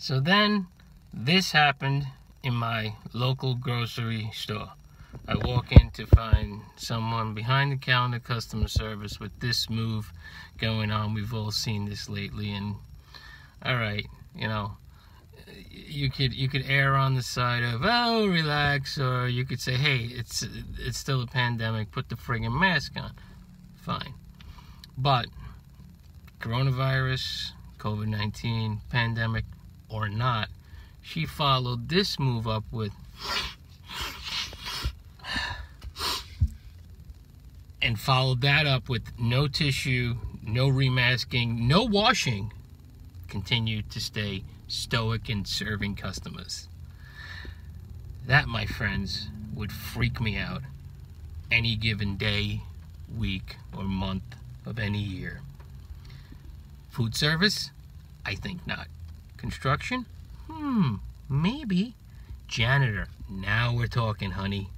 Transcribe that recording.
So then this happened in my local grocery store. I walk in to find someone behind the counter customer service with this move going on. We've all seen this lately and all right, you know, you could you could err on the side of oh relax or you could say hey it's it's still a pandemic put the friggin mask on fine but coronavirus covid-19 pandemic or not she followed this move up with and followed that up with no tissue no remasking no washing continued to stay stoic in serving customers. That, my friends, would freak me out any given day, week, or month of any year. Food service? I think not. Construction? Hmm, maybe. Janitor? Now we're talking, honey.